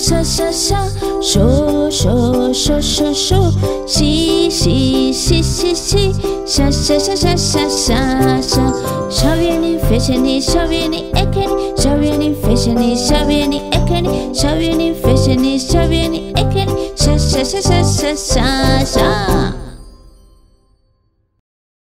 沙沙沙，说说说说说，西西西西西，沙沙沙沙沙沙沙。小园林飞向你，小园林爱看你，小园林飞向你，小园林爱看你，小园林飞向你，小园林爱看你，沙沙沙沙沙沙沙。